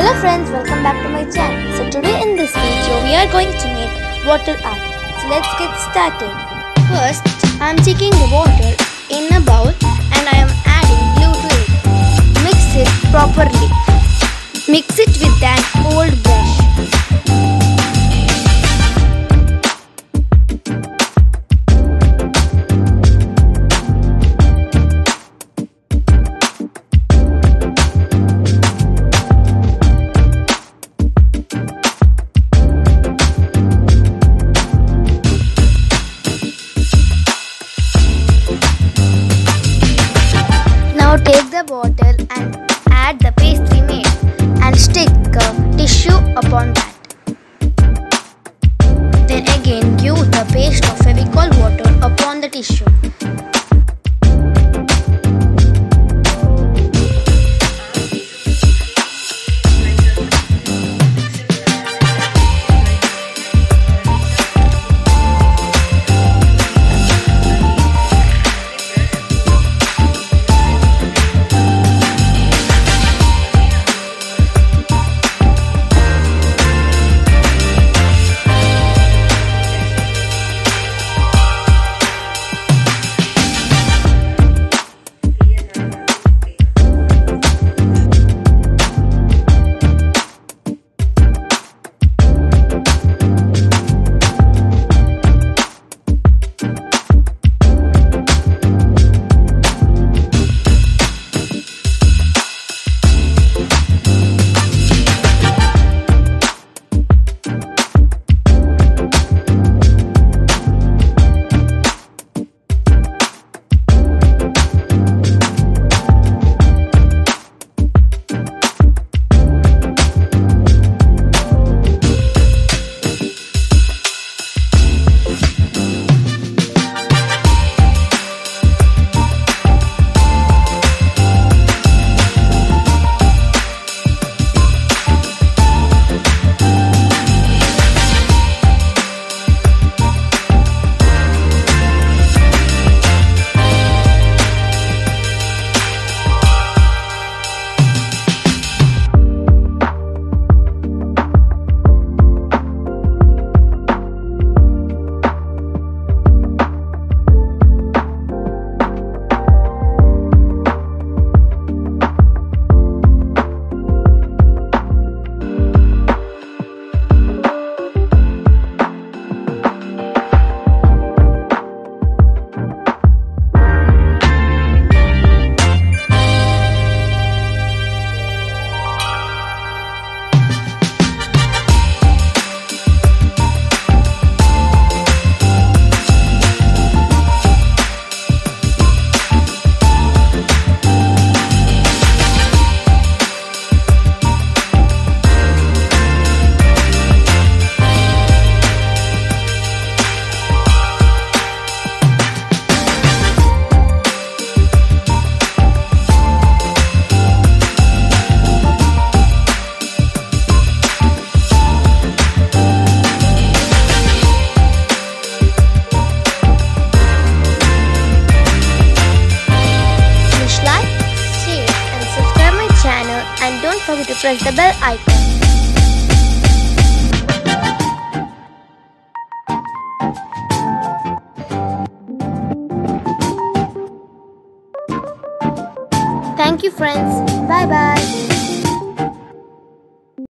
Hello friends, welcome back to my channel. So today in this video we are going to make water art. So let's get started. First, I am taking the water in a bowl and I am adding glue to it. Mix it properly. Take the bottle and add the paste we made and stick a tissue upon that. Then again use the paste of Fevicol water upon the tissue. Press the bell icon. Thank you friends. Bye bye.